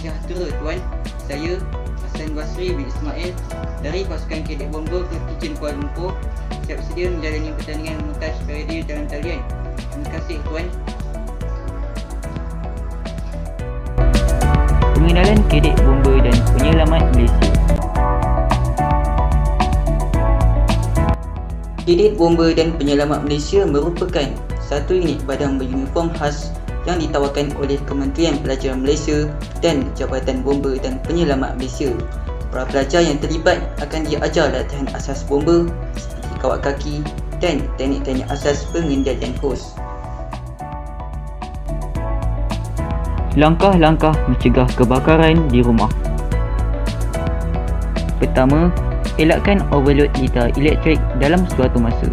Sejahtera Tuan. Saya Hassan Basri bin Ismail Dari pasukan Kedek Bomber ke Kitchen Kuala Lumpur. Siap sedia menjalani pertandingan montaj radio dalam talian. Terima kasih Tuan. Pengenalan Kedek Bomber dan Penyelamat Malaysia. Kedek Bomber dan Penyelamat Malaysia merupakan satu unit badan beruniform khas yang ditawarkan oleh Kementerian Pelajaran Malaysia dan Jabatan Bomber dan Penyelamat Malaysia. Para pelajar yang terlibat akan diajar latihan asas bomber seperti kawat kaki dan teknik-teknik asas pengendalian kos. Langkah-langkah mencegah kebakaran di rumah Pertama, elakkan overload litar elektrik dalam suatu masa.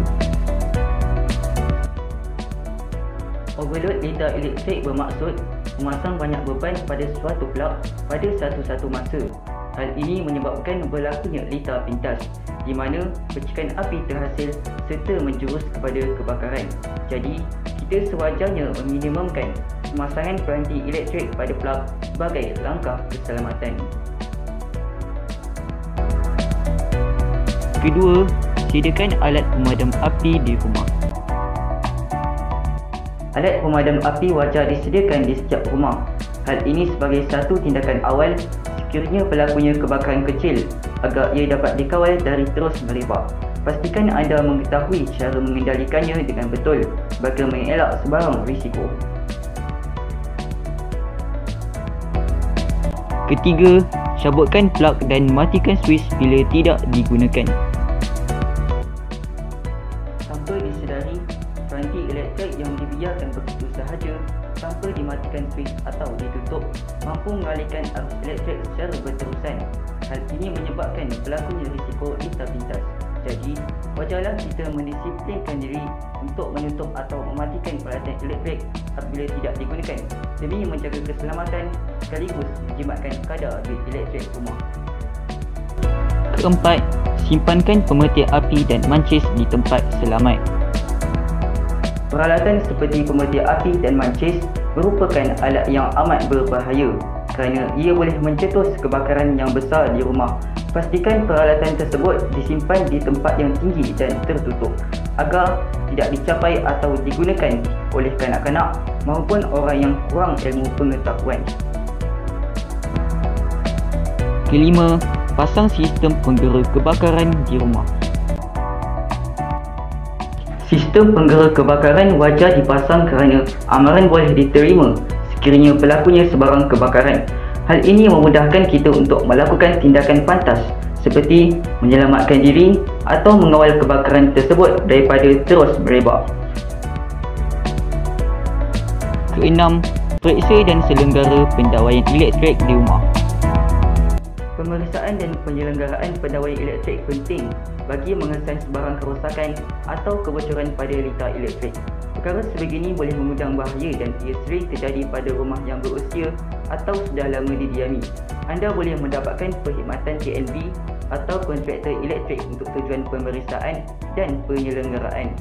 Overload litar elektrik bermaksud memasang banyak beban pada suatu plug pada satu-satu masa. Hal ini menyebabkan berlakunya litar pintas di mana percikan api terhasil serta menjurus kepada kebakaran. Jadi, kita sewajarnya meminimumkan pemasangan peranti elektrik pada plug sebagai langkah keselamatan. Kedua, sediakan alat pemadam api di rumah. Alat pemadam api wajar disediakan di setiap rumah. Hal ini sebagai satu tindakan awal sekiranya berlakunya kebakaran kecil agar ia dapat dikawal dari terus merebak. Pastikan anda mengetahui cara mengendalikannya dengan betul bagi mengelak sebarang risiko. Ketiga, cabutkan plug dan matikan switch bila tidak digunakan. Tanpa disedari, peranti elektrik yang dibiarkan begitu sahaja tanpa dimatikan switch atau ditutup mampu mengalihkan arus elektrik secara berterusan. Hal ini menyebabkan berlakunya risiko pintas. Jadi, wajarlah kita mendisiplinkan diri untuk menutup atau mematikan peralatan elektrik apabila tidak digunakan demi menjaga keselamatan sekaligus menjimatkan kadar bil elektrik rumah. Keempat, simpankan pemetik api dan mancis di tempat selamat. Peralatan seperti pemetik api dan mancis merupakan alat yang amat berbahaya kerana ia boleh mencetus kebakaran yang besar di rumah. Pastikan peralatan tersebut disimpan di tempat yang tinggi dan tertutup agar tidak dicapai atau digunakan oleh kanak-kanak maupun orang yang kurang ilmu pengetahuan. Kelima, pasang sistem penggera kebakaran di rumah. Sistem penggera kebakaran wajar dipasang kerana amaran boleh diterima sekiranya berlakunya sebarang kebakaran. Hal ini memudahkan kita untuk melakukan tindakan pantas seperti menyelamatkan diri atau mengawal kebakaran tersebut daripada terus merebak. Keenam, periksa dan selenggara pendawaian elektrik di rumah. Pemeriksaan dan penyelenggaraan pendawaian elektrik penting bagi mengesan sebarang kerosakan atau kebocoran pada litar elektrik. Perkara sebegini boleh mengundang bahaya dan ia sering terjadi pada rumah yang berusia atau sudah lama didiami. Anda boleh mendapatkan perkhidmatan TNB atau kontraktor elektrik untuk tujuan pemeriksaan dan penyelenggaraan.